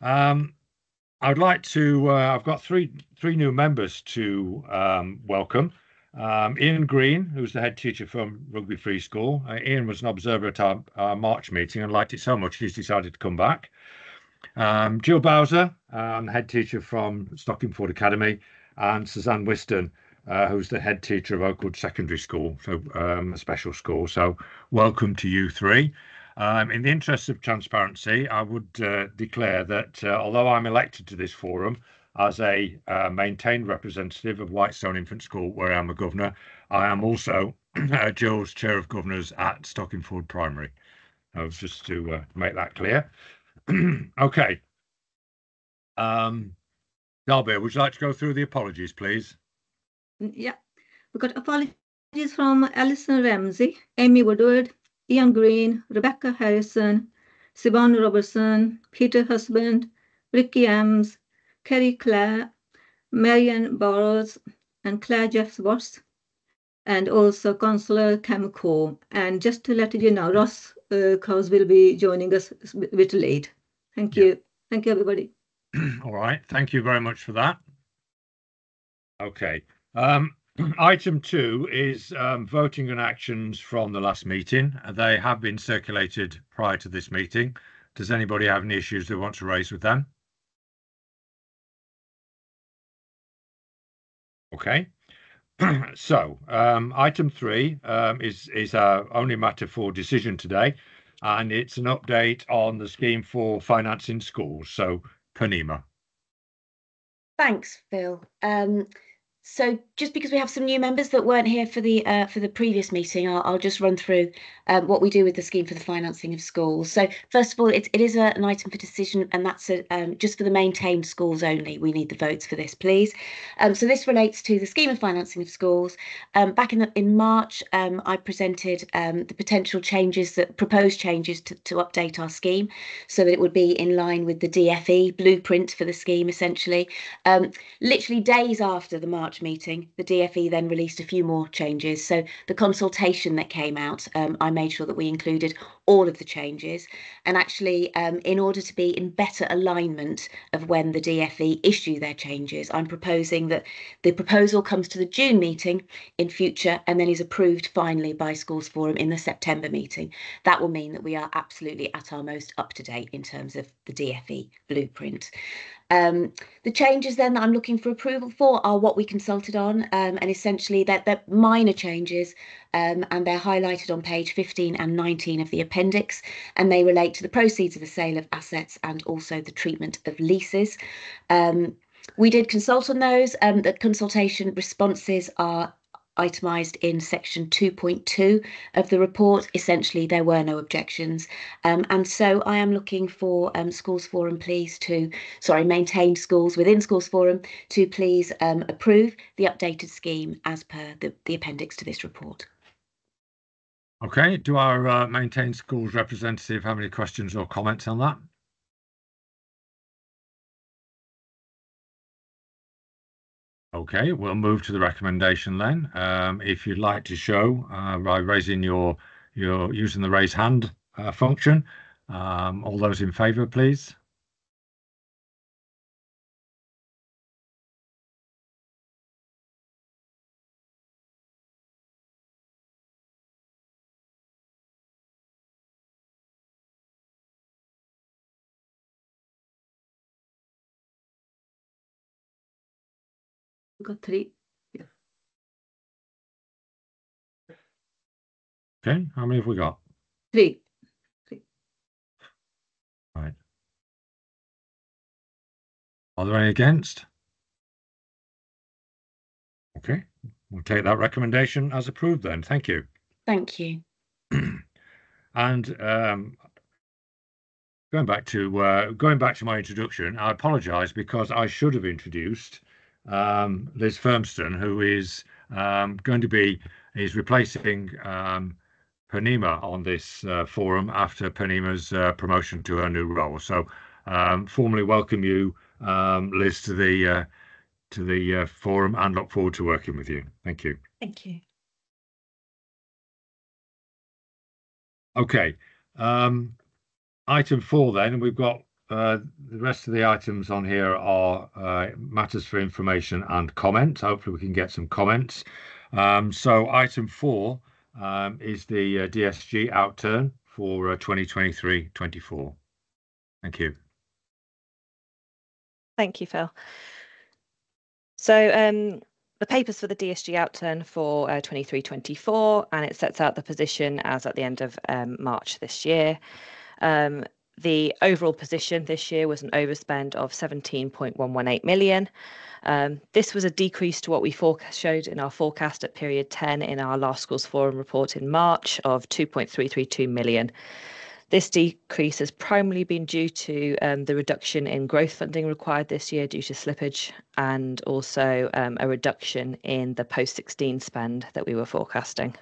Um, I'd like to, uh, I've got three, three new members to um, welcome. Um, Ian Green, who's the head teacher from Rugby Free School. Uh, Ian was an observer at our, our, March meeting and liked it so much he's decided to come back. Um, Jill Bowser, um, head teacher from Stockingford Academy, and Suzanne Whiston, uh, who's the head teacher of Oakwood Secondary School, so um, a special school. So welcome to you three. Um, in the interest of transparency, I would uh, declare that uh, although I'm elected to this forum, as a uh, maintained representative of Whitestone Infant School, where I'm a governor. I am also uh, Joe's chair of governors at Stockingford Primary. Just to uh, make that clear. okay. Um, Darby, would you like to go through the apologies, please? Mm, yeah, we've got apologies from Alison Ramsey, Amy Woodward, Ian Green, Rebecca Harrison, Siobhan Robertson, Peter Husband, Ricky Ames, Kerry Clare, Marian Burrows, and Claire Jeffsworth, and also Councillor Camco. And just to let you know, Ross uh, will be joining us a bit late. Thank you. Yeah. Thank you, everybody. All right. Thank you very much for that. Okay. Um, item two is um, voting on actions from the last meeting. They have been circulated prior to this meeting. Does anybody have any issues they want to raise with them? Okay. so um, item three um, is is our only matter for decision today, and it's an update on the scheme for financing schools. So, Purnima. Thanks, Phil. Um, so just because we have some new members that weren't here for the uh, for the previous meeting, I'll, I'll just run through um, what we do with the scheme for the financing of schools. So first of all, it, it is a, an item for decision, and that's a, um, just for the maintained schools only. We need the votes for this, please. Um, so this relates to the scheme of financing of schools. Um, back in the, in March, um, I presented um, the potential changes that proposed changes to, to update our scheme, so that it would be in line with the DFE blueprint for the scheme, essentially. literally days after the March meeting, the DFE then released a few more changes. So the consultation that came out, um, I made sure that we included all of the changes. And actually, um, in order to be in better alignment of when the DFE issue their changes, I'm proposing that the proposal comes to the June meeting in future and then is approved finally by Schools Forum in the September meeting. That will mean that we are absolutely at our most up to date in terms of the DFE blueprint. Um, the changes then that I'm looking for approval for are what we consulted on, um, and essentially they're, they're minor changes, um, and they're highlighted on page 15 and 19 of the appendix, and they relate to the proceeds of the sale of assets and also the treatment of leases. Um, we did consult on those. Um, the consultation responses are itemised in section 2.2 of the report. Essentially, there were no objections. Um, and so I am looking for um, Schools Forum, please, to, sorry, maintain schools within Schools Forum to please um, approve the updated scheme as per the, the appendix to this report. Okay, do our uh, maintain schools representative have any questions or comments on that? Okay, we'll move to the recommendation then. Um, if you'd like to show uh, by raising your, your using the raise hand uh, function, um, all those in favour, please. Got three. Yeah. Okay, how many have we got? Three. Three. Right. Are there any against? Okay, we'll take that recommendation as approved then. Thank you. Thank you. and um, going back to uh, going back to my introduction, I apologise because I should have introduced um, Liz Firmston, who is um, going to be is replacing um, Purnima on this uh, forum after Purnima's uh, promotion to her new role. So, um, formally welcome you, um, Liz, to the uh, to the uh, forum, and look forward to working with you. Thank you. Thank you. Okay. Um, item four. Then we've got uh, the rest of the items on here are uh, matters for information and comment. Hopefully, we can get some comments. Um, so, item four um, is the uh, DSG outturn for 2023-24. Thank you. Thank you, Phil. So um, the papers for the DSG outturn for uh, 23-24 and it sets out the position as at the end of um, March this year. Um, the overall position this year was an overspend of 17.118 million. Um, this was a decrease to what we showed in our forecast at period 10 in our last schools forum report in March of 2.332 million. This decrease has primarily been due to um, the reduction in growth funding required this year due to slippage and also um, a reduction in the post 16 spend that we were forecasting.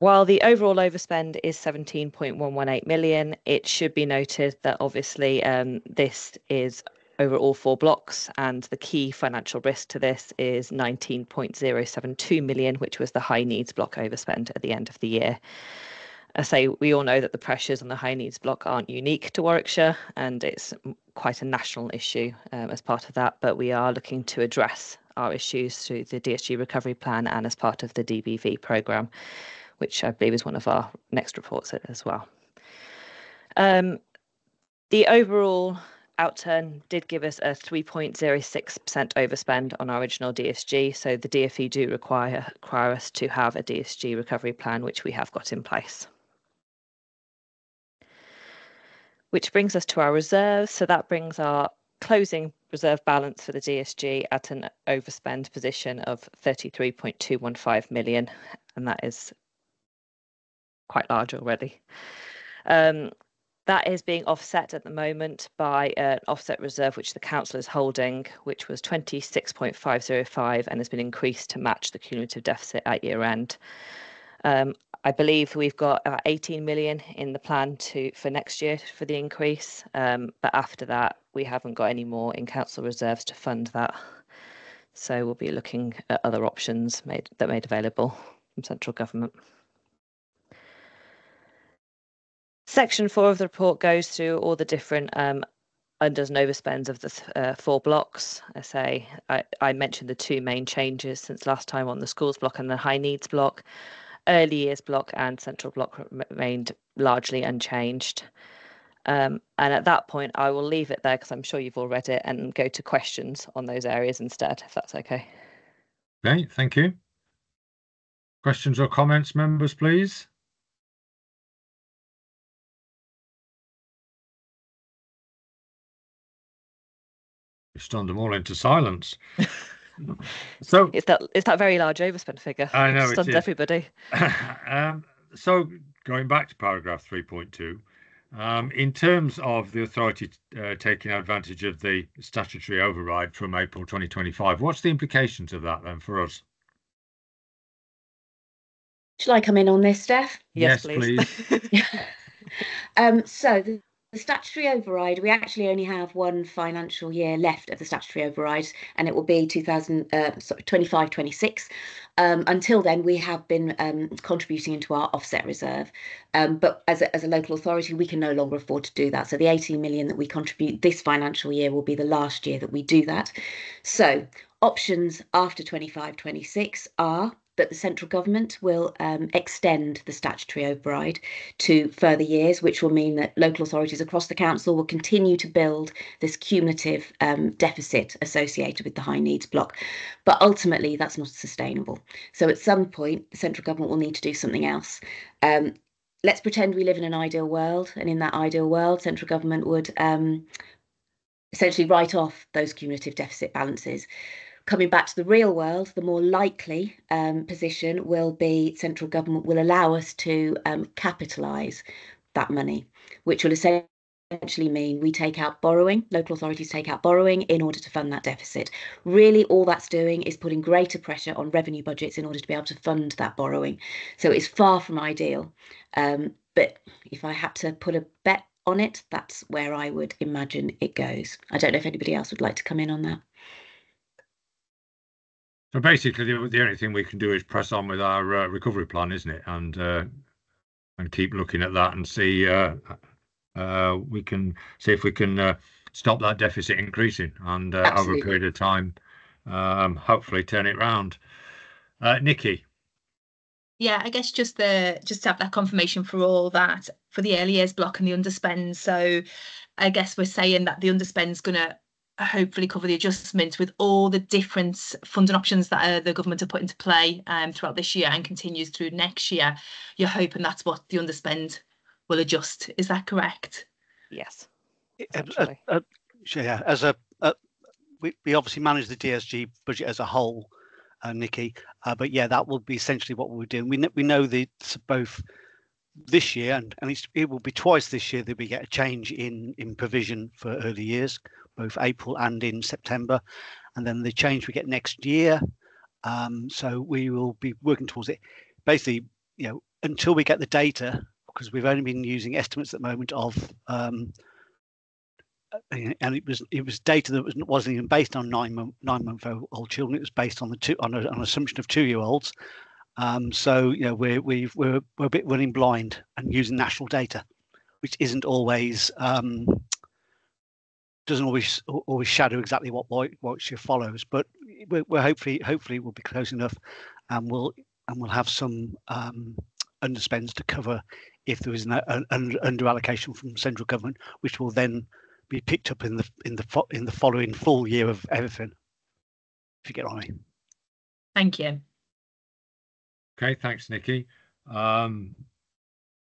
While the overall overspend is 17.118 million, it should be noted that obviously um, this is over all four blocks, and the key financial risk to this is 19.072 million, which was the high needs block overspend at the end of the year. I say we all know that the pressures on the high needs block aren't unique to Warwickshire, and it's quite a national issue um, as part of that. But we are looking to address our issues through the DSG recovery plan and as part of the DBV programme, which I believe is one of our next reports as well. Um, the overall outturn did give us a 3.06% overspend on our original DSG. So the DFE do require, require us to have a DSG recovery plan, which we have got in place. which brings us to our reserves. So that brings our closing reserve balance for the DSG at an overspend position of 33.215 million, and that is quite large already. Um, that is being offset at the moment by an offset reserve which the council is holding, which was 26.505 and has been increased to match the cumulative deficit at year end. Um, I believe we've got about 18 million in the plan to for next year for the increase. Um, but after that, we haven't got any more in council reserves to fund that. So we'll be looking at other options made that made available from central government. Section four of the report goes through all the different um, unders and overspends of the uh, four blocks. I say I, I mentioned the two main changes since last time on the schools block and the high needs block early years block and central block remained largely unchanged. Um, and at that point, I will leave it there because I'm sure you've all read it and go to questions on those areas instead, if that's okay. Okay, thank you. Questions or comments, members, please? You stunned them all into silence. So it's that it's that very large overspend figure. I know it stuns everybody. um, so going back to paragraph 3.2, um, in terms of the authority uh, taking advantage of the statutory override from April 2025, what's the implications of that then for us? Shall I come in on this, Steph? Yes, yes please. please. um, so the the statutory override, we actually only have one financial year left of the statutory override, and it will be 2025 uh, 26. Um, until then, we have been um, contributing into our offset reserve. Um, but as a, as a local authority, we can no longer afford to do that. So the 18 million that we contribute this financial year will be the last year that we do that. So options after 25 26 are that the central government will um, extend the statutory override to further years, which will mean that local authorities across the council will continue to build this cumulative um, deficit associated with the high needs block. But ultimately, that's not sustainable. So at some point, the central government will need to do something else. Um, let's pretend we live in an ideal world, and in that ideal world, central government would um, essentially write off those cumulative deficit balances coming back to the real world, the more likely um, position will be central government will allow us to um, capitalise that money, which will essentially mean we take out borrowing, local authorities take out borrowing in order to fund that deficit. Really, all that's doing is putting greater pressure on revenue budgets in order to be able to fund that borrowing. So it's far from ideal. Um, but if I had to put a bet on it, that's where I would imagine it goes. I don't know if anybody else would like to come in on that. So basically, the, the only thing we can do is press on with our uh, recovery plan, isn't it? And uh, and keep looking at that and see uh, uh, we can see if we can uh, stop that deficit increasing and uh, over a period of time, um, hopefully turn it round. Uh, Nikki. Yeah, I guess just the just to have that confirmation for all that for the early years block and the underspend. So I guess we're saying that the underspend's going to hopefully cover the adjustment with all the different funding options that uh, the government have put into play um, throughout this year and continues through next year. You're hoping that's what the underspend will adjust. Is that correct? Yes. Uh, uh, yeah, as a we, we obviously manage the DSG budget as a whole, uh, Nikki. Uh, but yeah, that will be essentially what we're doing. We know, we know that both this year and, and it will be twice this year that we get a change in in provision for early years, both April and in September, and then the change we get next year. Um, so we will be working towards it. Basically, you know, until we get the data, because we've only been using estimates at the moment of um, and it was it was data that was, wasn't even based on nine month nine month old children. It was based on the two on, a, on an assumption of two year olds. Um, so you know we're we we're we're a bit running blind and using national data, which isn't always um, doesn't always always shadow exactly what Warwickshire follows. But we're, we're hopefully hopefully we'll be close enough, and we'll and we'll have some um, underspends to cover if there is an, an under allocation from central government, which will then be picked up in the in the in the following full year of everything. If you get on me. Thank you. Okay, thanks, Nikki. Um,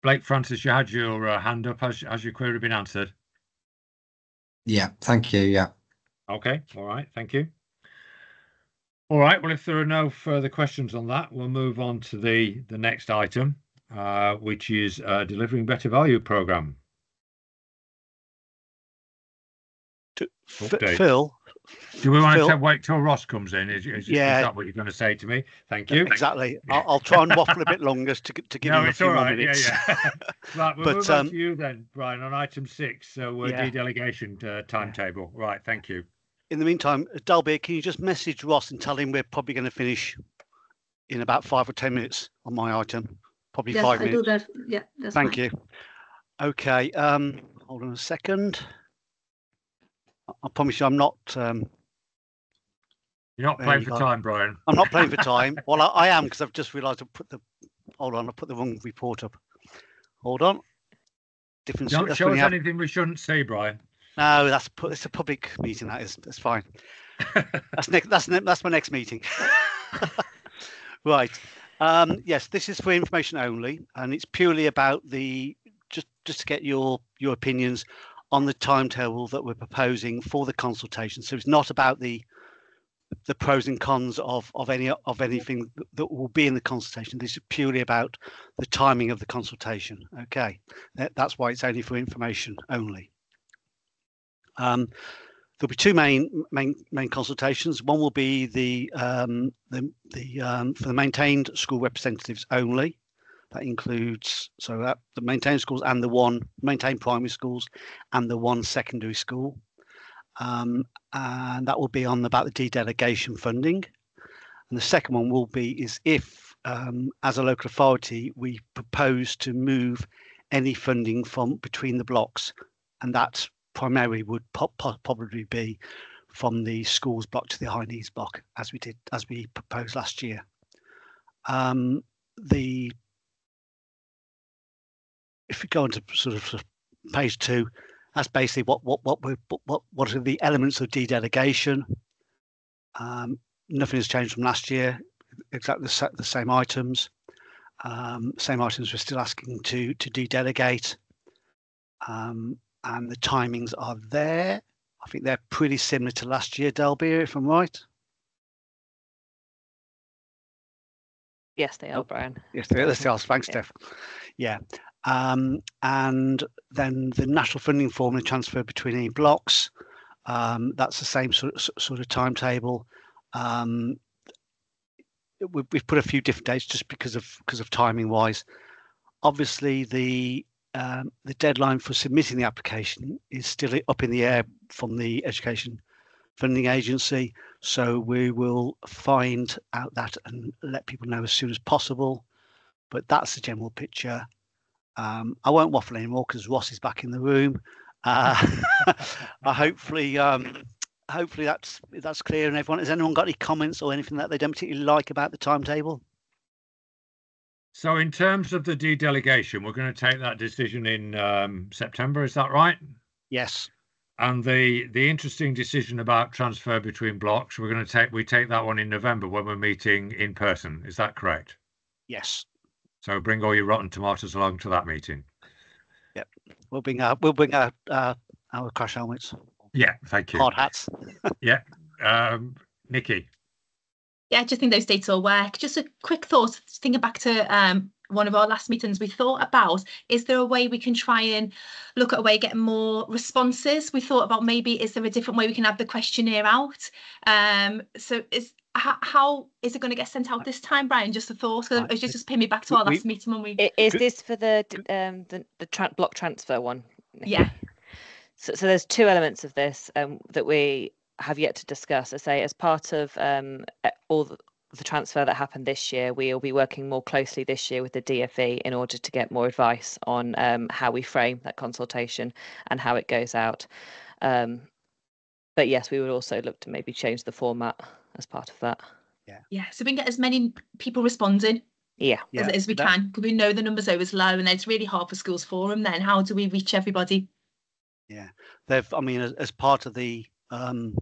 Blake Francis, you had your uh, hand up. Has, has your query been answered? Yeah, thank you. Yeah. Okay, all right, thank you. All right, well, if there are no further questions on that, we'll move on to the, the next item, uh, which is uh, delivering better value program. Phil. Do we want Phil, to wait till Ross comes in? Is, is, yeah. is that what you're going to say to me? Thank you. Exactly. I'll, I'll try and waffle a bit longer to, to give no, him a few more minutes. Yeah, yeah. right, we'll but, move um, on to you then, Brian, on item six. So uh, yeah. de-delegation uh, timetable. Right, thank you. In the meantime, Dalby, can you just message Ross and tell him we're probably going to finish in about five or ten minutes on my item? Probably yes, five I minutes. do that. Yeah, that's Thank fine. you. Okay. Um, hold on a second. I promise you, I'm not. Um, You're not playing for time, Brian. I'm not playing for time. well, I, I am because I've just realised I put the. Hold on, I put the wrong report up. Hold on. Different. Don't show us have... anything we shouldn't say, Brian. No, that's it's a public meeting. That is. That's fine. that's next. That's that's my next meeting. right. Um, yes, this is for information only, and it's purely about the just just to get your your opinions on the timetable that we're proposing for the consultation. So it's not about the the pros and cons of of any of anything that will be in the consultation. This is purely about the timing of the consultation. Okay, that, that's why it's only for information only. Um, there'll be two main main main consultations. One will be the um, the the um, for the maintained school representatives only, that includes so that the maintained schools and the one maintained primary schools and the one secondary school. Um, and that will be on about the de-delegation funding. And the second one will be is if, um, as a local authority, we propose to move any funding from between the blocks, and that primarily would po probably be from the schools block to the high needs block, as we did as we proposed last year. Um, the if we go into sort of, sort of page two, that's basically what what what we what what are the elements of de-delegation. Um, nothing has changed from last year. Exactly the, the same items. Um, same items we're still asking to to de-delegate. Um, and the timings are there. I think they're pretty similar to last year, Delby, if I'm right. Yes, they are, Brian. Yes, they are. Thanks, Steph. Yeah. Um, and then the national funding formula transfer between any blocks. Um, that's the same sort of, sort of timetable. Um, we, have put a few different dates just because of because of timing wise. Obviously, the um, the deadline for submitting the application is still up in the air from the Education Funding Agency. So we will find out that and let people know as soon as possible. But that's the general picture. Um, I won't waffle anymore because Ross is back in the room. Uh, I hopefully, um, hopefully that's that's clear. And everyone, has anyone got any comments or anything that they don't particularly like about the timetable? So in terms of the de delegation, we're going to take that decision in um, September. Is that right? Yes. And the the interesting decision about transfer between blocks, we're going to take we take that one in November when we're meeting in person. Is that correct? Yes. So bring all your rotten tomatoes along to that meeting. Yep. We'll bring our we'll bring our uh, our crash helmets, Yeah, thank you. hard hats. yeah, Um, Nikki. Yeah, I just think those dates all work. Just a quick thought, thinking back to um, one of our last meetings, we thought about is there a way we can try and look at a way of getting more responses? We thought about maybe is there a different way we can have the questionnaire out? Um, so is how, how is it going to get sent out this time, Brian? Just a thought. 'cause Right, It's just it- just pin me back to our we- last meeting when we. Is this for the um the the tra- block transfer one? Nikki? Yeah. So, so there's two elements of this um, that we have yet to discuss. I say as part of um, all the, the transfer that happened this year, we'll be working more closely this year with the DFE in order to get more advice on um, how we frame that consultation and how it goes out. Um, but yes, we would also look to maybe change the format as part of that. Yeah, Yeah. so we can get as many people responding Yeah. as, as we that- can because we know the numbers are always low and it's really hard for schools forum then how do we reach everybody Yeah, They've, I mean, as, as part of the um,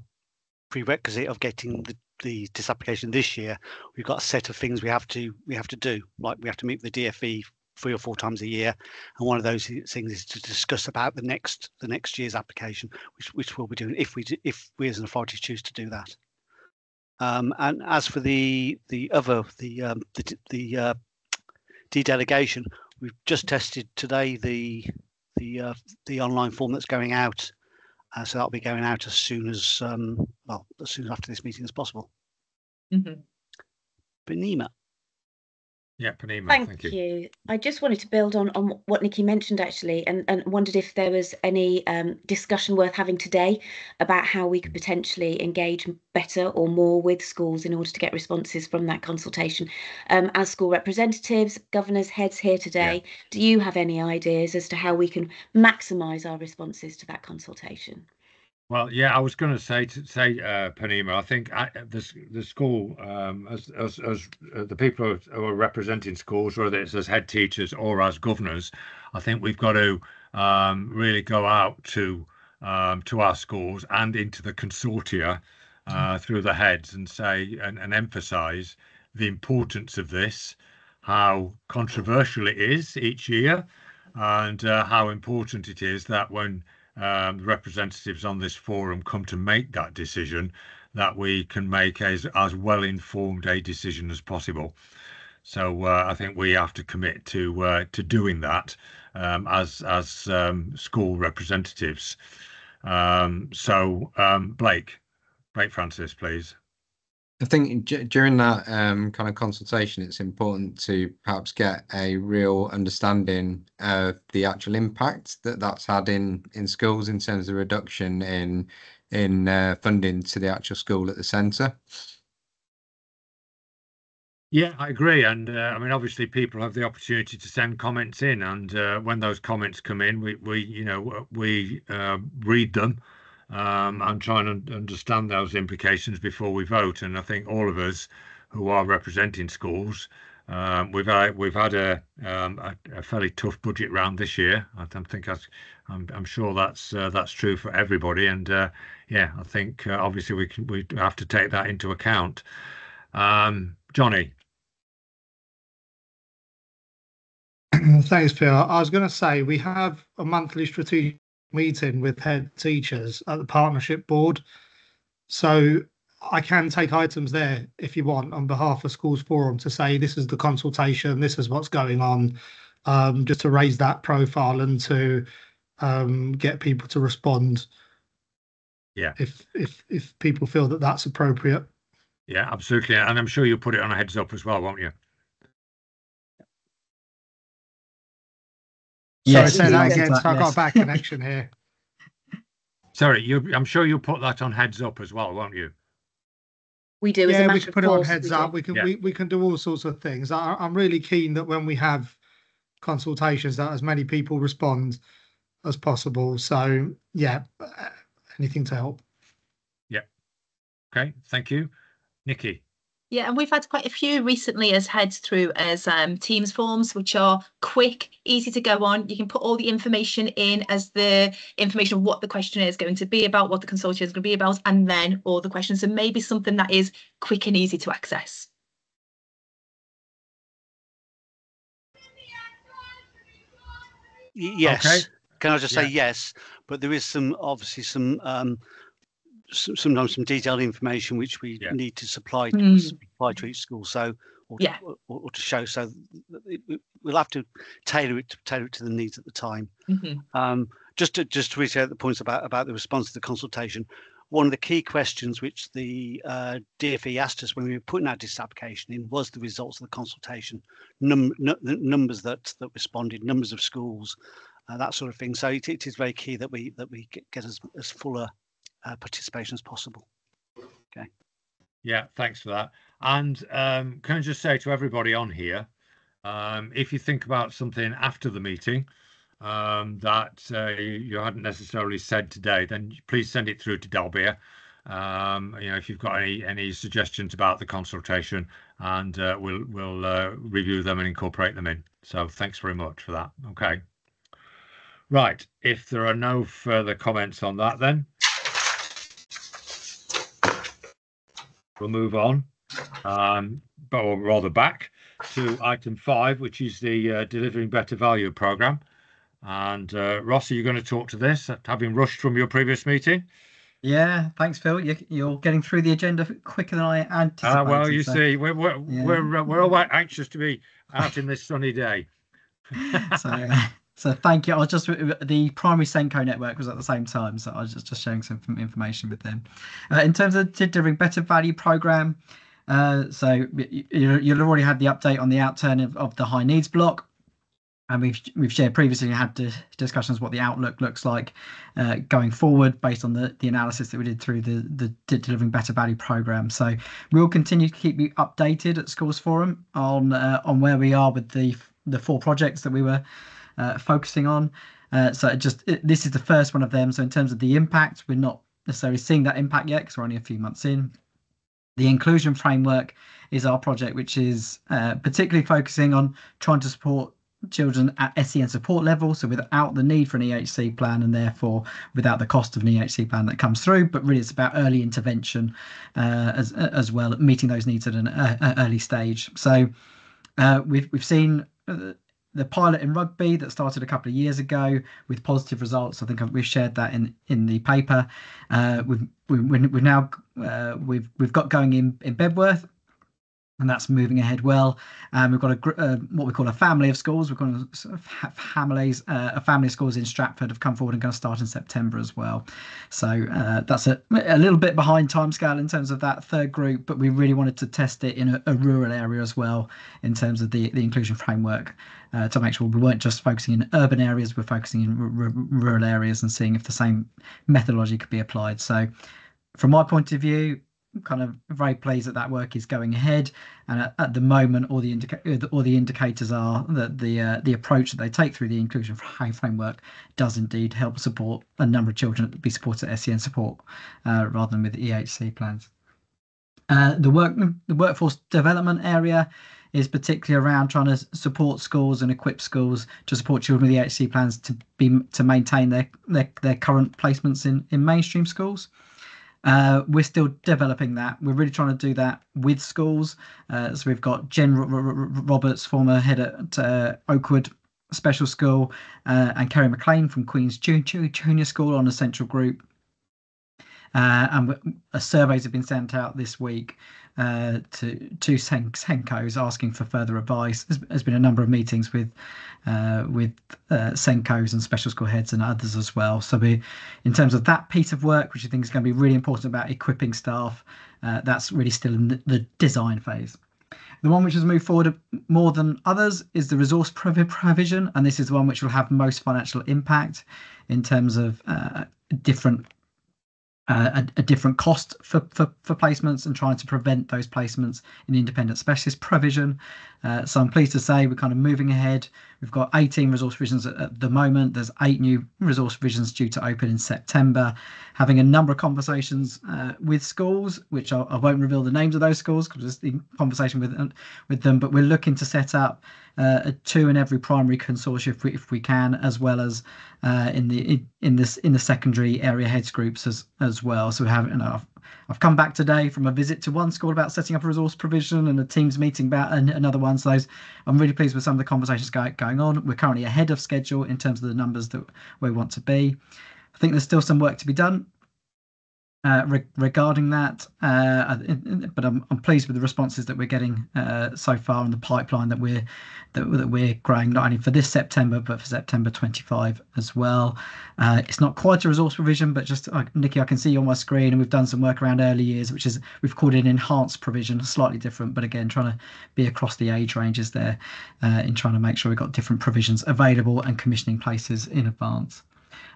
prerequisite of getting the, the this application this year, we've got a set of things we have to we have to do. Like we have to meet with the DFE three or four times a year, and one of those things is to discuss about the next the next year's application, which which we'll be doing if we d- if we as an authority choose to do that. Um, and as for the the other the um, the the uh, de-delegation, we've just tested today the the uh, the online form that's going out. Uh, so that'll be going out as soon as um, well as soon after this meeting as possible. Mhm. Benema. Yeah, Purnima. Thank, Thank, you. you. I just wanted to build on on what Nikki mentioned actually, and and wondered if there was any um, discussion worth having today about how we could potentially engage better or more with schools in order to get responses from that consultation. Um, as school representatives, governors, heads here today, do you have any ideas as to how we can maximise our responses to that consultation? Well, yeah, I was going to say to say uh, Purnima. I think I, the the school, um, as as as uh, the people who who are representing schools, whether it's as head teachers or as governors, I think we've got to um, really go out to um, to our schools and into the consortia uh, through the heads and say and, and emphasise the importance of this, how controversial it is each year, and uh, how important it is that when um, the representatives on this forum come to make that decision, that we can make as, as well informed a decision as possible. So uh, I think we have to commit to uh, to doing that um, as as um, school representatives. Um, so um, Blake, Blake Francis, please. I think d- during that um, kind of consultation, it's important to perhaps get a real understanding of the actual impact that that's had in in schools in terms of reduction in in uh, funding to the actual school at the centre. Yeah, I agree. And uh, I mean, obviously, people have the opportunity to send comments in, and uh, when those comments come in, we we you know we uh, read them um, and try and un- understand those implications before we vote. And I think all of us who are representing schools, um, we've had we've had a, um, a a fairly tough budget round this year. I think that's I'm I'm sure that's uh, that's true for everybody. And uh, yeah, I think uh, obviously we can we have to take that into account. Um, Johnny. Thanks, Phil. I was going to say we have a monthly strategic meeting with head teachers at the partnership board. So I can take items there if you want on behalf of Schools Forum to say this is the consultation, this is what's going on, um, just to raise that profile and to um, get people to respond. Yeah. If if if people feel that that's appropriate. Yeah, absolutely. And I'm sure you'll put it on a heads up as well, won't you? Sorry, Yes, say that again. that- So I got a bad connection here. Sorry, you, I'm sure you'll put that on heads up as well, won't you? We do as a yeah, we can of put it on heads we up. We can Yeah. we, we can do all sorts of things. I, I'm really keen that when we have consultations that as many people respond as possible. So yeah, uh, anything to help. Yeah. Okay, thank you. Nikki. Yeah, and we've had quite a few recently as heads through as um, Teams forms, which are quick, easy to go on. You can put all the information in as the information of what the question is going to be about, what the consultation is going to be about, and then all the questions. So maybe something that is quick and easy to access. Yes. Okay. Can I just say Yeah. yes? But there is some, obviously some, um, s- sometimes some detailed information which we Yeah. need to supply, to Mm. supply to each school. So, or, Yeah. or, or to show, so it- we- we'll have to tailor it, to tailor it to the needs at the time. Mhm. Um, just to just to reiterate the points about about the response to the consultation, one of the key questions which the uh, DFE asked us when we were putting our disapplication in was the results of the consultation, num- nu- the numbers that that responded, numbers of schools, uh, that sort of thing. So it, it is very key that we that we get, get as as fuller uh, participation as possible. Okay. Yeah, thanks for that. And um, can I just say to everybody on here, um, if you think about something after the meeting um, that uh, you, hadn't necessarily said today, then please send it through to Dalbia. Um, you know, if you've got any any suggestions about the consultation, and uh, we'll we'll uh, review them and incorporate them in. So thanks very much for that. Okay. Right. If there are no further comments on that, then we'll move on, um, but or rather back to item five, which is the uh, delivering better value program. And uh, Ross, are you going to talk to this, having rushed from your previous meeting? Yeah, thanks, Phil. You, you're getting through the agenda quicker than I anticipated. Ah, well, you so- see, we're we're Yeah. we're, uh, we're all anxious to be out in this sunny day. so, so thank you. I was just the primary SENCO network was at the same time, so I was just, just sharing some information with them. Uh, in terms of delivering better value program, uh, so you, you'll already had the update on the outturn of, of the high needs block. And we've we've shared previously had di- discussions what the outlook looks like uh, going forward based on the, the analysis that we did through the the delivering better value program. So we'll continue to keep you updated at Schools Forum on uh, on where we are with the the four projects that we were uh, focusing on. Uh, so it just it, this is the first one of them. So in terms of the impact, we're not necessarily seeing that impact yet because we're only a few months in. The inclusion framework is our project, which is uh, particularly focusing on trying to support children at SEN support level, so without the need for an EHC plan and therefore without the cost of an EHC plan that comes through. But really, it's about early intervention uh, as as well, meeting those needs at an uh, early stage. So uh, we've we've seen uh, the pilot in rugby that started a couple of years ago with positive results. I think we've shared that in in the paper. Uh, we've we, we've now uh, we've we've got going in in Bedworth. And that's moving ahead well. Um, we've got a gr- uh, what we call a family of schools. We've got a sort of ha- families, uh, a family of schools in Stratford have come forward and going to start in September as well. So uh, that's a, a little bit behind timescale in terms of that third group, but we really wanted to test it in a, a rural area as well in terms of the, the inclusion framework uh, to make sure we weren't just focusing in urban areas, we're focusing in r- r- rural areas and seeing if the same methodology could be applied. So, from my point of view, kind of very pleased that that work is going ahead, and at, at the moment, all the indica- all the indicators are that the uh, the approach that they take through the inclusion fra- framework does indeed help support a number of children be supported at SEN support uh, rather than with EHC plans. Uh, the work the workforce development area is particularly around trying to support schools and equip schools to support children with EHC plans to be to maintain their their, their current placements in in mainstream schools. Uh, we're still developing that. We're really trying to do that with schools. Uh, so we've got Jen R- R- Roberts, former head at uh, Oakwood Special School, uh, and Kerry McLean from Queen's Jun- Jun- Junior School on a central group. Uh, and uh, surveys have been sent out this week uh, to to Sen- SENCOs asking for further advice. There's, there's been a number of meetings with uh, with uh, SENCOs and special school heads and others as well. So we, in terms of that piece of work, which I think is going to be really important about equipping staff, uh, that's really still in the, the design phase. The one which has moved forward more than others is the resource provi- provision, and this is the one which will have most financial impact in terms of uh, different a, a different cost for, for, for placements and trying to prevent those placements in independent specialist provision. Uh, so I'm pleased to say we're kind of moving ahead. We've got 18 resource provisions at, at, the moment. There's eight new resource provisions due to open in September. Having a number of conversations uh, with schools, which I, I, won't reveal the names of those schools because it's in conversation with with them. But we're looking to set up uh, a two in every primary consortium if we, if we can, as well as uh, in the in, in this in the secondary area heads groups as as well. So we have you know, I've come back today from a visit to one school about setting up a resource provision and a team's meeting about an, another one. So those, I'm really pleased with some of the conversations go, going on. We're currently ahead of schedule in terms of the numbers that we want to be. I think there's still some work to be done uh, re- regarding that. Uh, but I'm, I'm pleased with the responses that we're getting uh, so far in the pipeline that we're that, that, we're growing not only for this September but for September 25 as well. Uh, it's not quite a resource provision, but just uh, Nikki, I can see you on my screen, and we've done some work around early years, which is we've called it an enhanced provision, slightly different, but again trying to be across the age ranges there in trying to make sure we've got different provisions available and commissioning places in advance.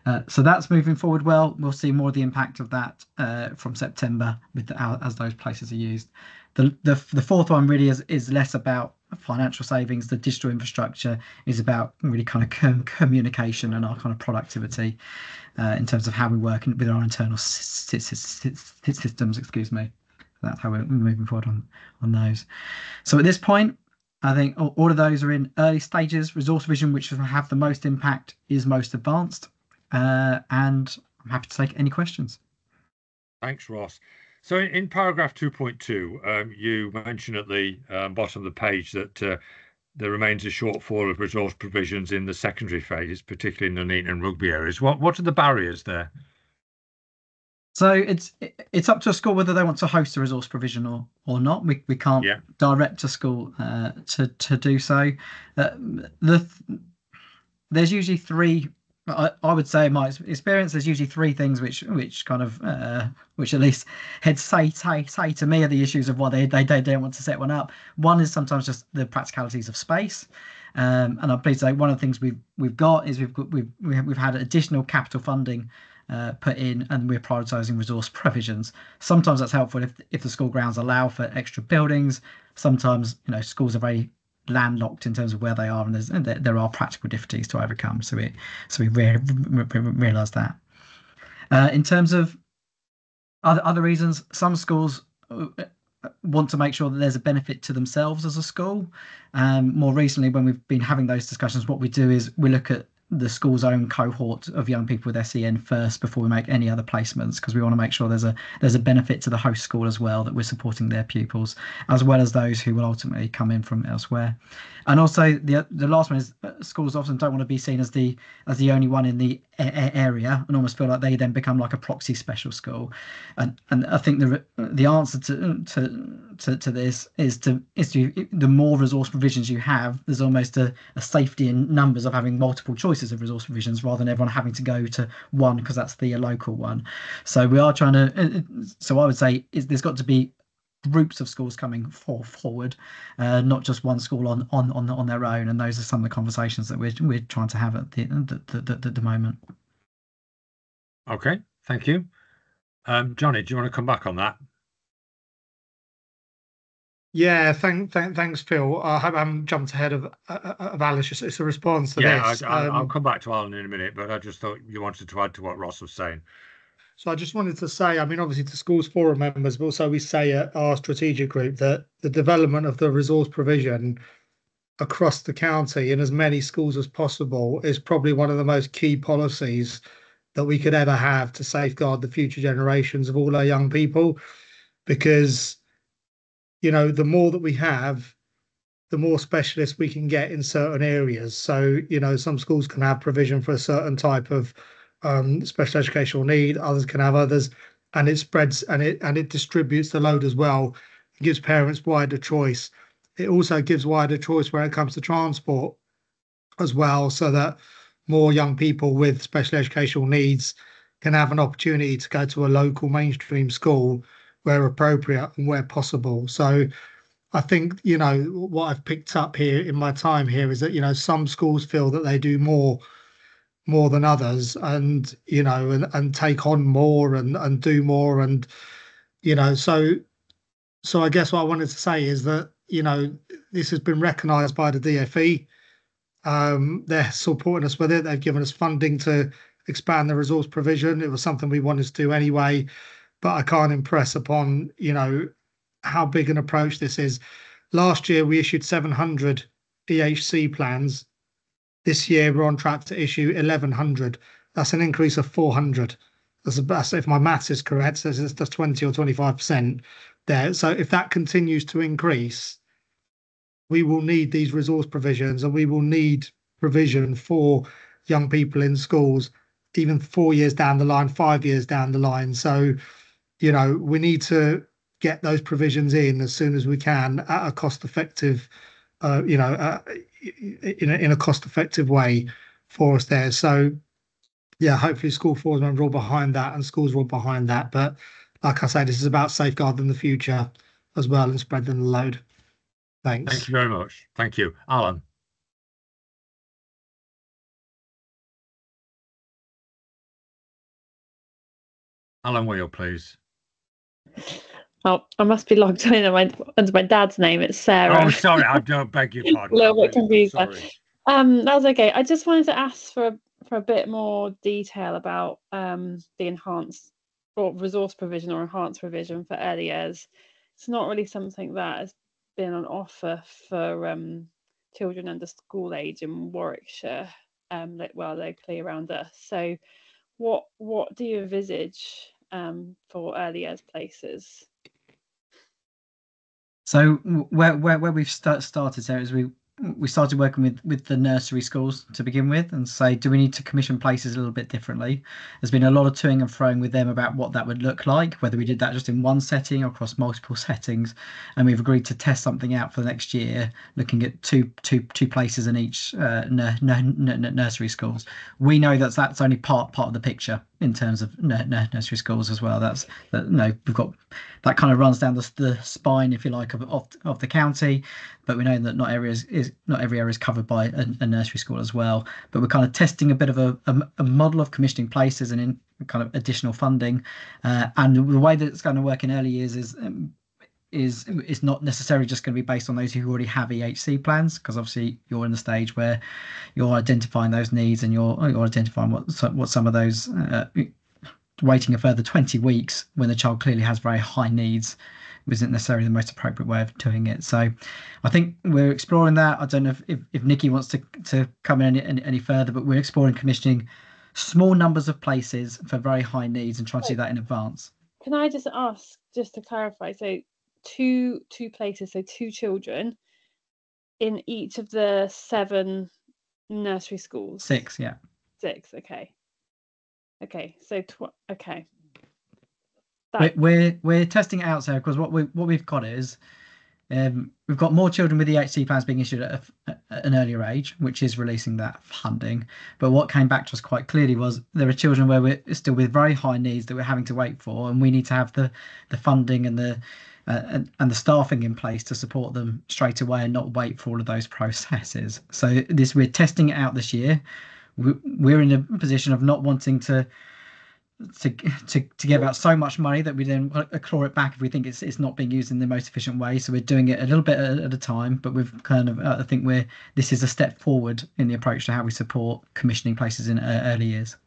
Uh, so that's moving forward well. We'll see more of the impact of that uh, from September with the, as those places are used. The, the, the fourth one really is, is less about financial savings. The digital infrastructure is about really kind of com- communication and our kind of productivity uh, in terms of how we work with our internal systems. Excuse me. That's how we're moving forward on on those. So at this point, I think all of those are in early stages. Resource vision, which will have the most impact, is most advanced. Uh, and I'm happy to take any questions. Thanks, Ross. So in, paragraph 2.2, um, you mentioned at the um, bottom of the page that uh, there remains a shortfall of resource provisions in the secondary phase, particularly in the Nuneaton and Rugby areas. What what are the barriers there? So it's it's up to a school whether they want to host a resource provision or or not. We we can't yeah. direct a school uh, to to do so. Uh, the there's usually three I, I would say my experience there's usually three things which which kind of uh, which at least heads say say say to me are the issues of why they, they they don't want to set one up. One is sometimes just the practicalities of space. Um, and I'm pleased to say one of the things we've we've got is we've got, we've we've had additional capital funding uh, put in, and we're prioritising resource provisions. Sometimes that's helpful if if the school grounds allow for extra buildings. Sometimes you know schools are very landlocked in terms of where they are, and, and there, there, are practical difficulties to overcome. So we so we re- re- realise that. Uh, in terms of other other reasons, some schools uh, want to make sure that there's a benefit to themselves as a school. Um, more recently, when we've been having those discussions, what we do is we look at the school's own cohort of young people with SEN first before we make any other placements because we want to make sure there's a there's a benefit to the host school as well that we're supporting their pupils as well as those who will ultimately come in from elsewhere. And also the the last one is uh, schools often don't want to be seen as the as the only one in the a- area and almost feel like they then become like a proxy special school. And and I think the the answer to to to, to this is to is to the more resource provisions you have there's almost a, a safety in numbers of having multiple choices of resource provisions rather than everyone having to go to one because that's the local one so we are trying to uh, uh, so I would say is there's got to be groups of schools coming for, forward, uh, not just one school on, on on on their own. And those are some of the conversations that we're we're trying to have at the the, the, the, the moment. Okay, thank you. Um, Johnny, do you want to come back on that? Yeah, thank, thank, thanks, Phil. I haven't jumped ahead of uh, of Alice. It's, it's a response to yeah, this. I, um, I'll come back to Alan in a minute, but I just thought you wanted to add to what Ross was saying. So I just wanted to say, I mean, obviously to schools forum members, but also we say at our strategic group that the development of the resource provision across the county in as many schools as possible is probably one of the most key policies that we could ever have to safeguard the future generations of all our young people. Because, you know, the more that we have, the more specialists we can get in certain areas. So, you know, some schools can have provision for a certain type of um, special educational need. Others can have others, and it spreads and it and it distributes the load as well. It gives parents wider choice. It also gives wider choice when it comes to transport as well, so that more young people with special educational needs can have an opportunity to go to a local mainstream school where appropriate and where possible. So I think, you know, what I've picked up here in my time here is that, you know, some schools feel that they do more more than others and you know and, and take on more and and do more and you know so so i guess what i wanted to say is that you know this has been recognized by the dfe Um, they're supporting us with it. They've given us funding to expand the resource provision. It was something we wanted to do anyway, but I can't impress upon you know how big an approach this is. Last year we issued 700 EHC plans. This year we're on track to issue 1100. That's an increase of 400. That's if my maths is correct, that's, that's 20 or 25% there. So if that continues to increase, we will need these resource provisions and we will need provision for young people in schools even four years down the line, five years down the line. So, you know, we need to get those provisions in as soon as we can at a cost effective, uh, you know, uh, in a, in a cost effective way for us there. So, yeah, hopefully schools forum are all behind that and schools are all behind that. But like I say, this is about safeguarding the future as well and spreading the load. Thanks. Thank you very much. Thank you. Alan. Alan Wheel, please. Oh, I must be logged in under my, under my dad's name. It's Sarah. Oh, sorry. I don't beg your pardon. a little bit confused. Um, that was okay. I just wanted to ask for a, for a bit more detail about um, the enhanced or resource provision or enhanced provision for early years. It's not really something that has been on offer for um, children under school age in Warwickshire, um, well, locally around us. So, what what do you envisage um, for early years places? So where where where we've start, started there is we we started working with with the nursery schools to begin with and say do we need to commission places a little bit differently? There's been a lot of toing and froing with them about what that would look like whether we did that just in one setting or across multiple settings and we've agreed to test something out for the next year looking at two two two places in each uh, nursery schools. We know that that's only part part of the picture in terms of nursery schools as well that's that no we've got that kind of runs down the, the spine if you like of, of of the county but we know that not areas is not every area is covered by a, a nursery school as well. But we're kind of testing a bit of a, a, a model of commissioning places and in kind of additional funding. Uh, and the way that it's going to work in early years is um, is is not necessarily just going to be based on those who already have EHC plans, because obviously you're in the stage where you're identifying those needs and you're you're identifying what some, what some of those. Uh, waiting a further 20 weeks when the child clearly has very high needs isn't necessarily the most appropriate way of doing it. So I think we're exploring that. I don't know if, if, if Nikki wants to, to come in any, any further, but we're exploring commissioning small numbers of places for very high needs and trying to do that in advance. Can I just ask, just to clarify, so two two places, so two children in each of the seven nursery schools? Six, yeah. Six, okay. Okay, so tw- okay. We're, That, we're we're testing it out, Sarah, because what we what we've got is um, we've got more children with EHC plans being issued at, a, at an earlier age, which is releasing that funding. But what came back to us quite clearly was there are children where we're still with very high needs that we're having to wait for, and we need to have the the funding and the uh, and, and the staffing in place to support them straight away and not wait for all of those processes. So this we're testing it out this year. We, we're in a position of not wanting to to to to give out so much money that we then claw it back if we think it's it's not being used in the most efficient way. So we're doing it a little bit at, a time, but we've kind of uh, I think we're this is a step forward in the approach to how we support commissioning places in uh, early years.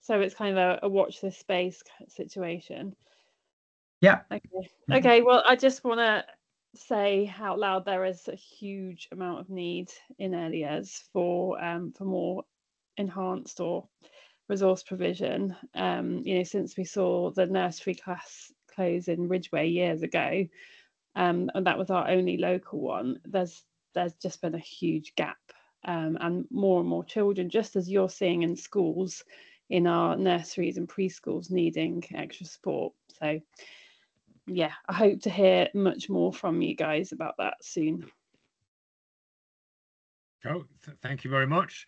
so it's kind of a, a watch this space situation. Yeah. Okay. Okay. Well, I just want to say out loud there is a huge amount of need in early years for um for more enhanced or resource provision. Um, you know, since we saw the nursery class close in Ridgeway years ago, um, and that was our only local one. There's there's just been a huge gap, um, and more and more children, just as you're seeing in schools, in our nurseries and preschools, needing extra support. So, yeah, I hope to hear much more from you guys about that soon. Oh, th- thank you very much.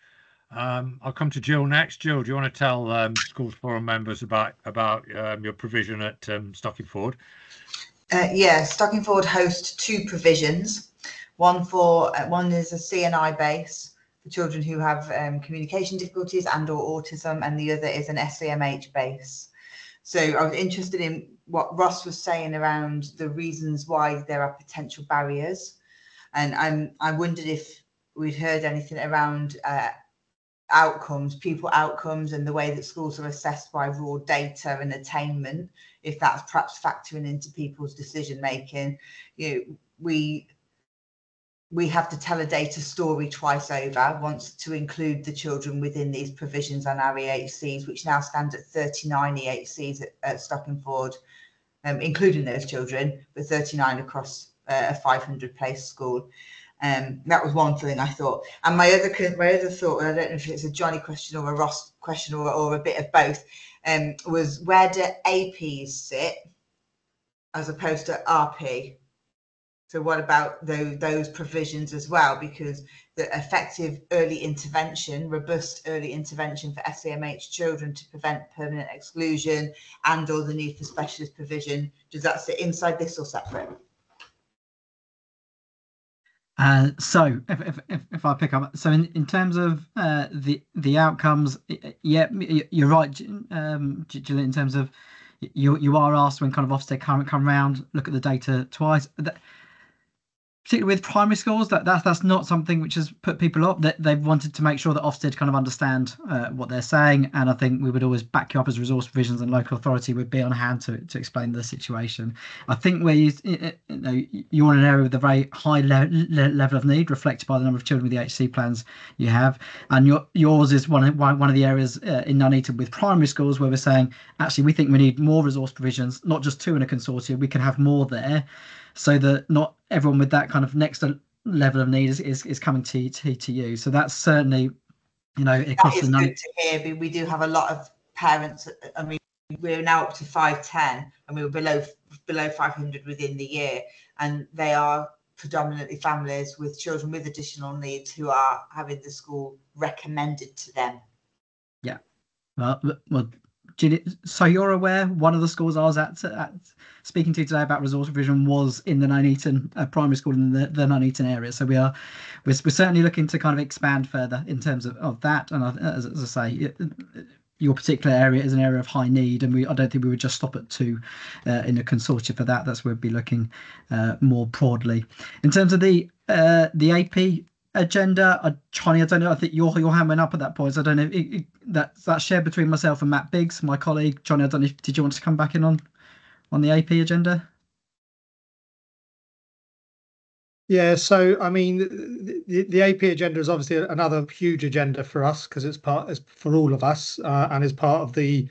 Um, I'll come to Jill next. Jill, do you want to tell um, schools forum members about about um, your provision at um, Stockingford? Uh, yeah, Stockingford hosts two provisions. One for uh, one is a CNI base for children who have um, communication difficulties and or autism, and the other is an SEMH base. So I was interested in what Ross was saying around the reasons why there are potential barriers, and I'm I wondered if we'd heard anything around uh, outcomes, pupil outcomes, and the way that schools are assessed by raw data and attainment. If that's perhaps factoring into people's decision making, you know, we we have to tell a data story twice over, once to include the children within these provisions on our EHCs, which now stand at 39 EHCs at, at Stockingford, um, including those children, but 39 across uh, a 500 place school. Um, that was one thing I thought. And my other my other thought, I don't know if it's a Johnny question or a Ross question or, or a bit of both, um, was where do APs sit as opposed to RP? So what about those, those provisions as well? Because the effective early intervention, robust early intervention for SEMH children to prevent permanent exclusion and or the need for specialist provision, does that sit inside this or separate? Uh, so if, if, if, if I pick up, so in, in terms of uh, the the outcomes, yeah, you're right, um, in terms of you you are asked when kind of Ofsted come come around, look at the data twice particularly with primary schools, that that's that's not something which has put people up. That they've wanted to make sure that Ofsted kind of understand uh, what they're saying, and I think we would always back you up as resource provisions and local authority would be on hand to to explain the situation. I think where you you know you're in an area with a very high le- le- level of need, reflected by the number of children with EHC plans you have, and your yours is one of one of the areas uh, in Nuneaton with primary schools where we're saying actually we think we need more resource provisions, not just two in a consortium. We can have more there so that not everyone with that kind of next level of need is, is, is coming to, to, to you. So that's certainly, you know, across that is the good to hear. We do have a lot of parents. I mean, we're now up to 510 and we were below below 500 within the year. And they are predominantly families with children with additional needs who are having the school recommended to them. Yeah. Well, well so you're aware one of the schools I was at, at speaking to today about resource provision was in the Nuneaton uh, primary school in the, the Nuneaton area. So we are we're, we're certainly looking to kind of expand further in terms of, of that. And as, as I say, your particular area is an area of high need, and we I don't think we would just stop at two uh, in a consortium for that. That's where we'd be looking uh, more broadly in terms of the uh, the AP agenda. Uh, Johnny, I don't know. I think you're you're hammering up at that point. So I don't know. It, it, that shared between myself and Matt Biggs, my colleague. Johnny, I don't know. If, did you want to come back in on on the AP agenda? Yeah, so I mean, the, the AP agenda is obviously another huge agenda for us because it's part it's for all of us uh, and is part of the.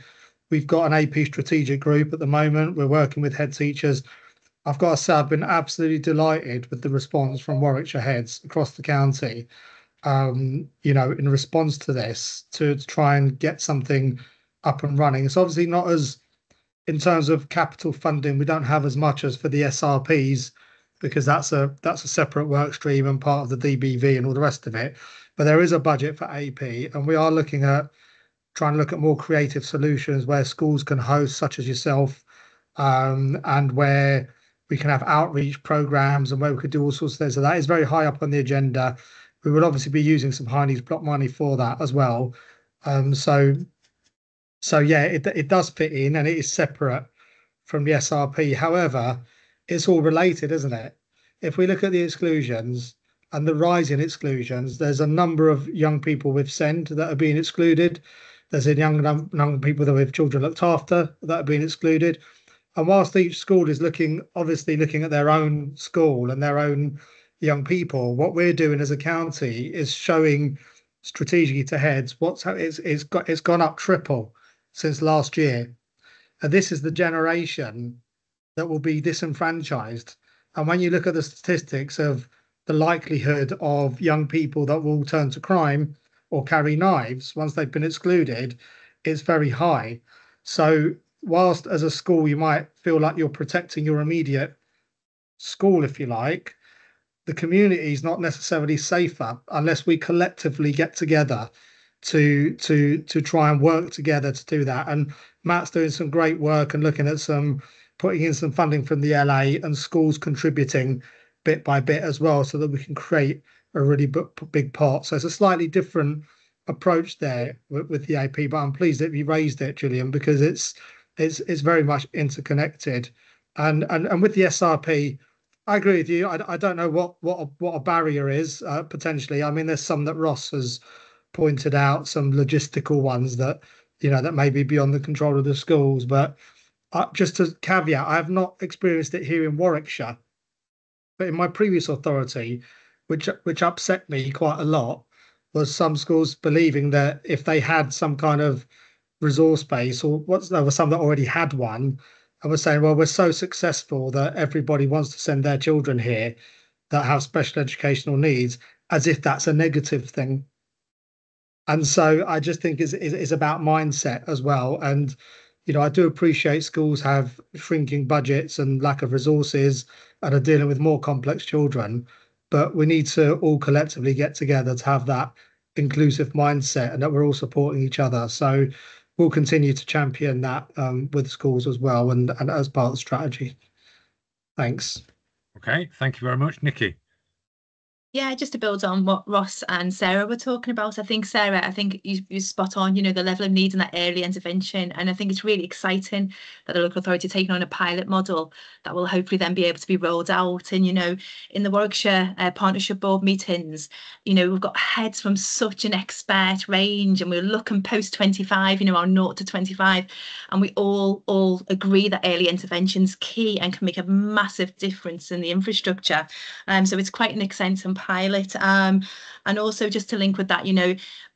We've got an AP strategic group at the moment. We're working with head teachers. I've got to say, I've been absolutely delighted with the response from Warwickshire heads across the county. Um, you know, in response to this, to, to try and get something up and running. It's obviously not as in terms of capital funding, we don't have as much as for the SRPs because that's a that's a separate work stream and part of the DBV and all the rest of it. But there is a budget for AP, and we are looking at trying to look at more creative solutions where schools can host, such as yourself, um, and where we can have outreach programs and where we could do all sorts of things. So that is very high up on the agenda. We will obviously be using some high needs block money for that as well. Um, so so yeah, it, it does fit in and it is separate from the SRP. However, it's all related, isn't it? If we look at the exclusions and the rise in exclusions, there's a number of young people with SEND that are being excluded. There's a young young people that with children looked after that are being excluded. And whilst each school is looking, obviously looking at their own school and their own young people, what we're doing as a county is showing strategically to heads what's it's, it's got it's gone up triple since last year. And this is the generation that will be disenfranchised. And when you look at the statistics of the likelihood of young people that will turn to crime or carry knives once they've been excluded, it's very high. So, whilst as a school you might feel like you're protecting your immediate school, if you like, the community is not necessarily safer unless we collectively get together to to to try and work together to do that. And Matt's doing some great work and looking at some putting in some funding from the LA and schools contributing bit by bit as well, so that we can create a really big part. So it's a slightly different approach there with, with the AP, but I'm pleased that you raised it, Julian, because it's it's it's very much interconnected. And and and with the SRP, I agree with you. I, I don't know what what a, what a barrier is uh, potentially. I mean, there's some that Ross has pointed out, some logistical ones that you know that may be beyond the control of the schools. But uh, just to caveat, I have not experienced it here in Warwickshire, but in my previous authority, which which upset me quite a lot, was some schools believing that if they had some kind of resource base or what's there was some that already had one and were saying, well, we're so successful that everybody wants to send their children here that have special educational needs, as if that's a negative thing. And so I just think it's, it's about mindset as well. And, you know, I do appreciate schools have shrinking budgets and lack of resources and are dealing with more complex children. But we need to all collectively get together to have that inclusive mindset and that we're all supporting each other. So we'll continue to champion that um, with schools as well and, and as part of the strategy. Thanks. Okay, thank you very much, Nikki. Yeah, just to build on what Ross and Sarah were talking about, I think Sarah, I think you you spot on, you know, the level of need and that early intervention, and I think it's really exciting that the local authority taking on a pilot model that will hopefully then be able to be rolled out. And you know, in the Warwickshire uh, Partnership Board meetings, you know, we've got heads from such an expert range, and we're looking post 25, you know, our 0 to 25, and we all all agree that early intervention's key and can make a massive difference in the infrastructure. Um, so it's quite an exciting pilot. Um, and also just to link with that, you know,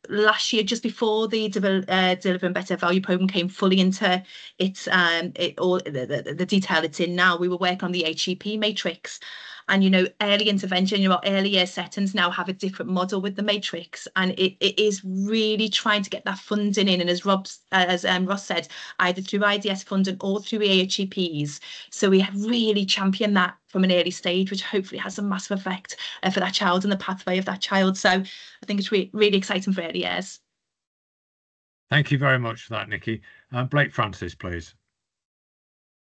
last year, just before the uh, Delivering Better Value Programme came fully into its um, it, all the, the, the detail it's in now, we were working on the HEP matrix. And, you know, early intervention, you know, early year settings now have a different model with the matrix. And it, it is really trying to get that funding in. And as Rob, as um, Ross said, either through IDS funding or through EHCPs. So we have really championed that from an early stage, which hopefully has a massive effect uh, for that child and the pathway of that child. So I think it's re really exciting for early years. Thank you very much for that, Nikki. Uh, Blake Francis, please.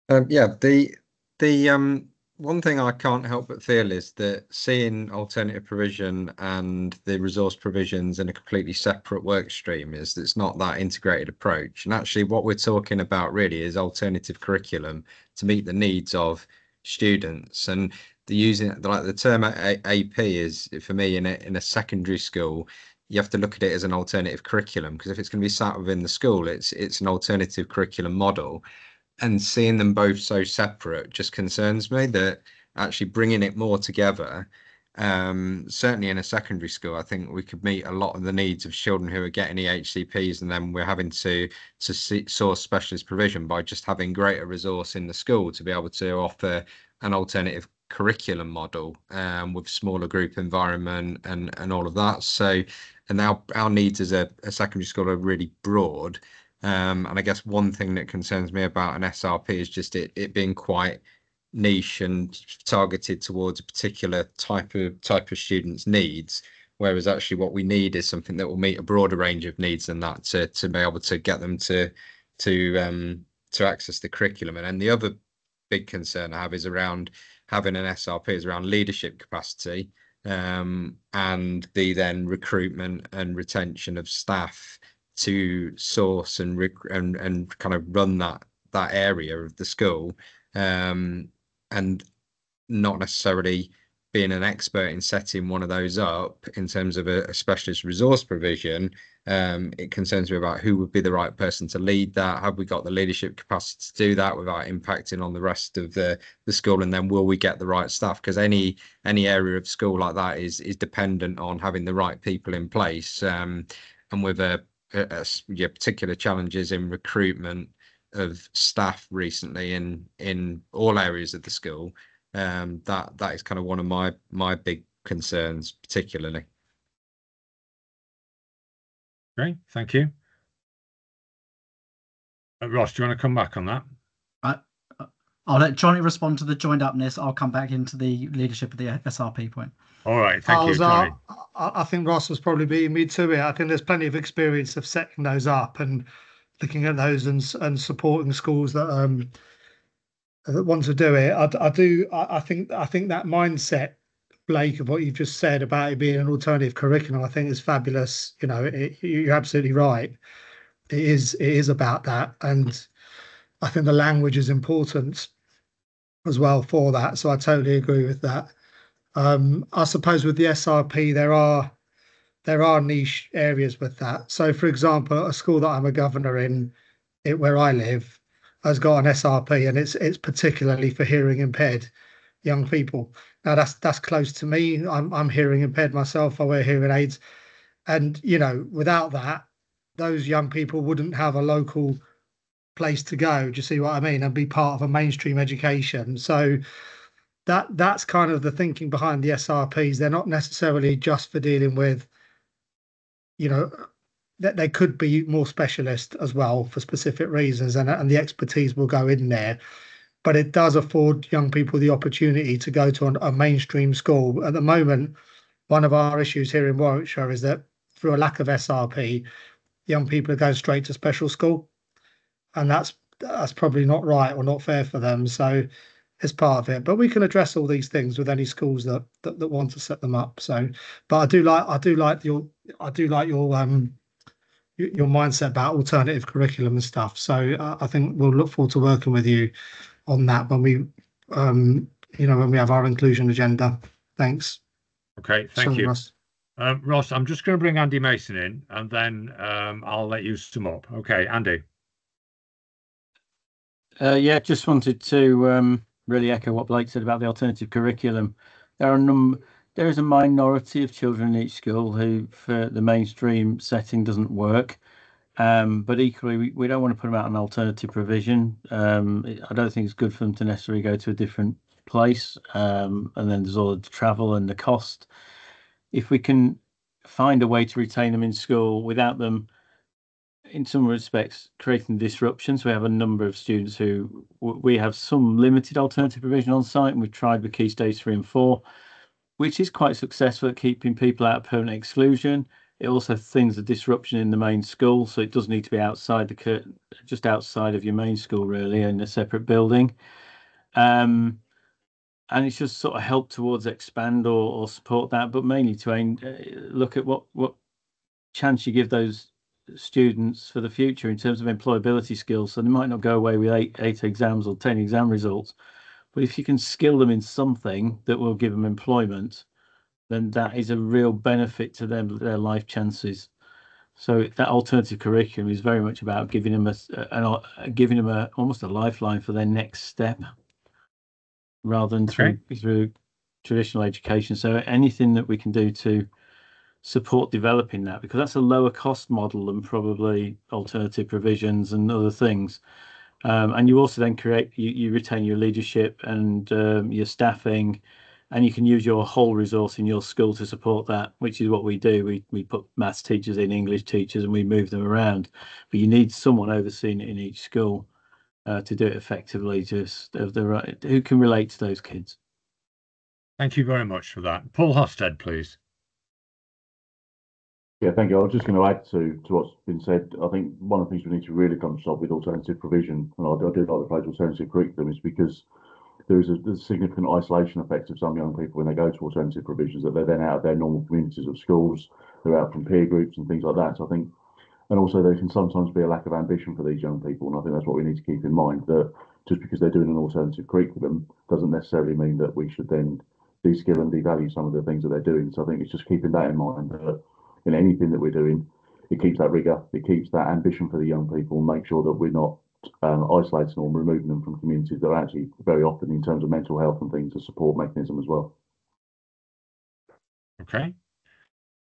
Um, yeah, the the um, one thing I can't help but feel is that seeing alternative provision and the resource provisions in a completely separate work stream is it's not that integrated approach. And actually, what we're talking about really is alternative curriculum to meet the needs of students. And the using like the term AP is for me in a in a secondary school. You have to look at it as an alternative curriculum because if it's going to be sat within the school, it's it's an alternative curriculum model and seeing them both so separate just concerns me that actually bringing it more together um, certainly in a secondary school i think we could meet a lot of the needs of children who are getting ehcps and then we're having to to see, source specialist provision by just having greater resource in the school to be able to offer an alternative curriculum model um, with smaller group environment and and all of that. So and now our needs as a, a secondary school are really broad um, and I guess one thing that concerns me about an SRP is just it, it being quite niche and targeted towards a particular type of type of students' needs. Whereas actually what we need is something that will meet a broader range of needs than that to to be able to get them to to um, to access the curriculum. And then the other big concern I have is around having an SRP is around leadership capacity um, and the then recruitment and retention of staff to source and and and kind of run that that area of the school um, and not necessarily being an expert in setting one of those up in terms of a, a specialist resource provision um, it concerns me about who would be the right person to lead that. Have we got the leadership capacity to do that without impacting on the rest of the the school? And then will we get the right staff? Because any any area of school like that is is dependent on having the right people in place um, and with a uh, yeah, particular challenges in recruitment of staff recently in in all areas of the school. Um, that that is kind of one of my my big concerns, particularly. Great, thank you. Uh, Ross, do you want to come back on that? Uh, I'll let Johnny respond to the joined upness. I'll come back into the leadership of the SRP point. All right, thank I you, Johnny. Uh, I think Ross was probably beating me to it. I think there's plenty of experience of setting those up and looking at those and and supporting schools that um that want to do it. I, I do. I, I think I think that mindset, Blake, of what you've just said about it being an alternative curriculum, I think is fabulous. You know, it, you're absolutely right. It is. It is about that, and I think the language is important as well for that. So I totally agree with that. Um, I suppose with the SRP, there are there are niche areas with that. So, for example, a school that I'm a governor in, it, where I live, has got an SRP, and it's it's particularly for hearing impaired young people. Now that's that's close to me. I'm I'm hearing impaired myself. I wear hearing aids, and you know, without that, those young people wouldn't have a local place to go. Do you see what I mean? And be part of a mainstream education. So that that's kind of the thinking behind the SRPs. They're not necessarily just for dealing with, you know, that they could be more specialist as well for specific reasons, and and the expertise will go in there. But it does afford young people the opportunity to go to a mainstream school. At the moment, one of our issues here in Warwickshire is that through a lack of SRP, young people are going straight to special school, and that's that's probably not right or not fair for them. So it's part of it. But we can address all these things with any schools that, that that want to set them up. So, but I do like I do like your I do like your um your mindset about alternative curriculum and stuff. So uh, I think we'll look forward to working with you on that when we um you know when we have our inclusion agenda. Thanks. Okay, thank you. Ross. Um, Ross, I'm just going to bring Andy Mason in and then um, I'll let you sum up. Okay, Andy. Uh, yeah, just wanted to um, really echo what Blake said about the alternative curriculum. There are num- there is a minority of children in each school who, for the mainstream setting, doesn't work. Um, but equally, we, we don't want to put them out an alternative provision. Um, I don't think it's good for them to necessarily go to a different place. Um, and then there's all the travel and the cost. If we can find a way to retain them in school without them in some respects creating disruptions. We have a number of students who we have some limited alternative provision on site, and we've tried with Key Stage 3 and 4, which is quite successful at keeping people out of permanent exclusion. It also thins the disruption in the main school, so it does need to be outside the curtain, just outside of your main school, really, in a separate building. Um, and it's just sort of help towards expand or, or support that, but mainly to aim, uh, look at what what chance you give those students for the future in terms of employability skills. So they might not go away with eight, eight exams or 10 exam results. But if you can skill them in something that will give them employment, then that is a real benefit to them, their life chances. So that alternative curriculum is very much about giving them a, a, uh, giving them a almost a lifeline for their next step, rather than through okay. through traditional education. So anything that we can do to support developing that because that's a lower cost model than probably alternative provisions and other things. Um, and you also then create you, you retain your leadership and um, your staffing and you can use your whole resource in your school to support that which is what we do. We, we put maths teachers in english teachers and we move them around. But you need someone overseeing it in each school uh, to do it effectively just of the right who can relate to those kids. Thank you very much for that. Paul hosted please yeah, thank you. I was just going to add to, to what's been said. I think one of the things we need to really stop with alternative provision, and I, I do like the phrase alternative curriculum, is because there is a, a, significant isolation effect of some young people when they go to alternative provisions that they're then out of their normal communities of schools, they're out from peer groups and things like that. So I think, and also there can sometimes be a lack of ambition for these young people, and I think that's what we need to keep in mind that just because they're doing an alternative curriculum doesn't necessarily mean that we should then de-skill and devalue some of the things that they're doing. So I think it's just keeping that in mind that in anything that we're doing. It keeps that rigor, it keeps that ambition for the young people, make sure that we're not um, isolating or removing them from communities that are actually very often, in terms of mental health and things, a support mechanism as well. Okay.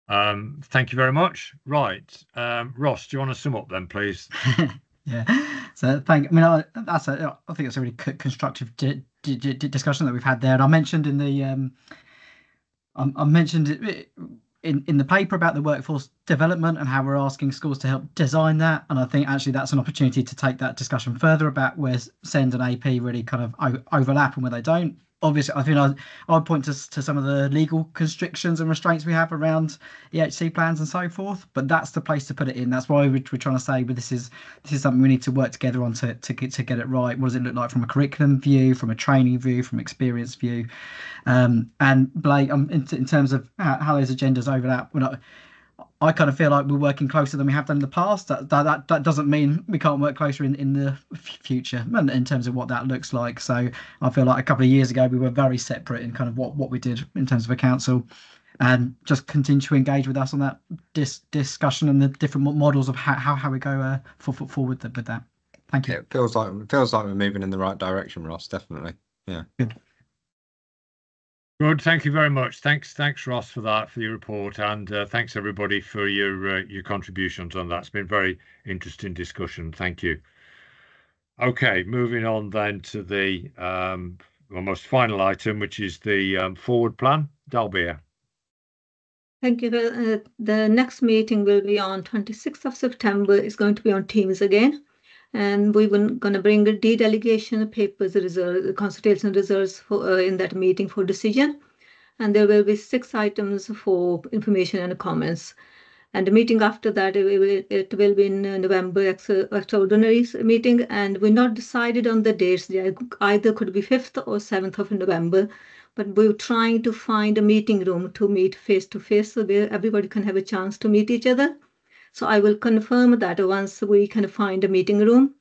Um, thank you very much. Right, um, Ross, do you want to sum up then, please? yeah. So thank. I mean, I, that's a. I think it's a really constructive di- di- di- discussion that we've had there. And I mentioned in the. Um, I, I mentioned it in, in the paper about the workforce development and how we're asking schools to help design that. And I think actually that's an opportunity to take that discussion further about where SEND and AP really kind of overlap and where they don't obviously, I think I'd, I'd point to, to some of the legal constrictions and restraints we have around EHC plans and so forth. But that's the place to put it in. That's why we're, we're trying to say, but this is this is something we need to work together on to, to get to get it right. What does it look like from a curriculum view, from a training view, from experience view, um, and Blake, um, in, in terms of how, how those agendas overlap. We're not, I kind of feel like we're working closer than we have done in the past. That that that, that doesn't mean we can't work closer in in the future, and in terms of what that looks like. So I feel like a couple of years ago we were very separate in kind of what what we did in terms of a council, and just continue to engage with us on that dis- discussion and the different models of how how, how we go uh, for, for, forward with that. Thank you. It feels like it feels like we're moving in the right direction, Ross. Definitely. Yeah. Good. Good. Thank you very much. Thanks, thanks, Ross, for that for your report, and uh, thanks everybody for your uh, your contributions on that. It's been very interesting discussion. Thank you. Okay, moving on then to the um, almost final item, which is the um, forward plan. Dalbia. Thank you. Uh, the next meeting will be on 26th of September. It's going to be on Teams again. And we were going to bring the de delegation papers, reserve, consultation results for, uh, in that meeting for decision. And there will be six items for information and comments. And the meeting after that, it will, it will be in November extraordinary meeting. And we're not decided on the dates. Either could be 5th or 7th of November. But we're trying to find a meeting room to meet face to face so where everybody can have a chance to meet each other. So I will confirm that once we can find a meeting room.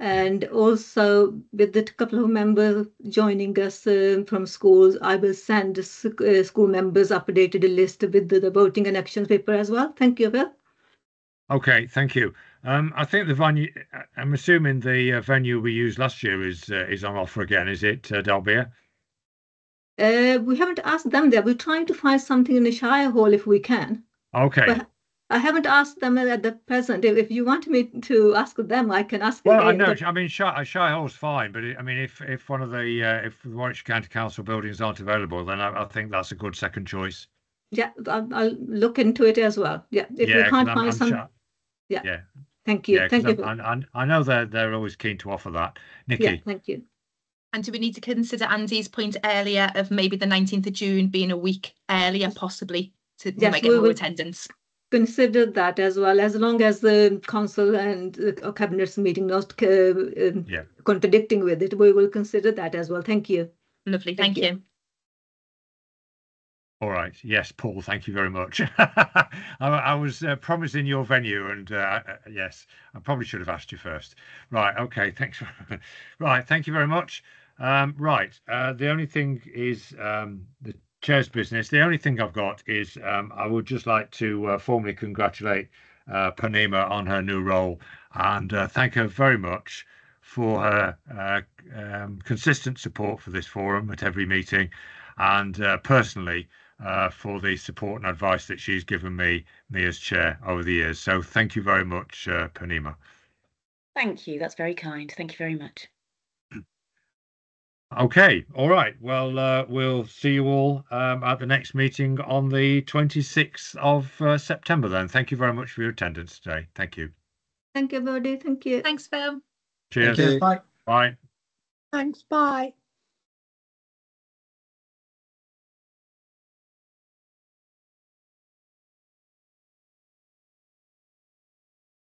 And also with the couple of members joining us uh, from schools, I will send uh, school members updated list with the, the, voting and actions paper as well. Thank you, Bill. Okay, thank you. Um, I think the venue, I'm assuming the uh, venue we used last year is uh, is on offer again. Is it, uh, Dalbia? Uh, we haven't asked them there. We're trying to find something in the Shire Hall if we can. Okay. But I haven't asked them at the present. If, if you want me to ask them, I can ask. Well, again, I know. I mean, Shy, Shy Hall's fine, but it, I mean, if if one of the uh, if the Warwickshire County Council buildings aren't available, then I, I think that's a good second choice. Yeah, I'll, I'll look into it as well. Yeah, if yeah, we 'cause can't I'm- find I'm some. sure- Yeah. yeah, Thank you. yeah. 'cause thank you. I'm- for- I, I, I know they're they're always keen to offer that. Nikki. yeah, thank you. And do we need to consider Andy's point earlier of maybe the 19th of June being a week earlier, possibly, to we Yes, might we get more will- attendance? Consider that as well, as long as the council and uh, cabinet's meeting not uh, um, Yeah. contradicting with it, we will consider that as well. Thank you. Lovely, Thank thank, you. you. All right. Yes, Paul. Thank you very much. I, I was uh, promising your venue, and uh, uh, yes, I probably should have asked you first. Right. Okay. Thanks. right. Thank you very much. Um, right. Uh, the only thing is um, the chair's business. The only thing I've got is um, I would just like to uh, formally congratulate uh, Purnima on her new role and uh, thank her very much for her uh, um, consistent support for this forum at every meeting, and uh, personally uh, for the support and advice that she's given me, me as chair over the years. So thank you very much, Purnima. Thank you. That's very kind. Thank you very much. Okay, all right. Well, uh, we'll see you all um, at the next meeting on the 26th of uh, September. Then, thank you very much for your attendance today. Thank you. Thank you, everybody. Thank you. Thanks, Phil. Cheers. Cheers. Bye. Bye. Thanks. Bye.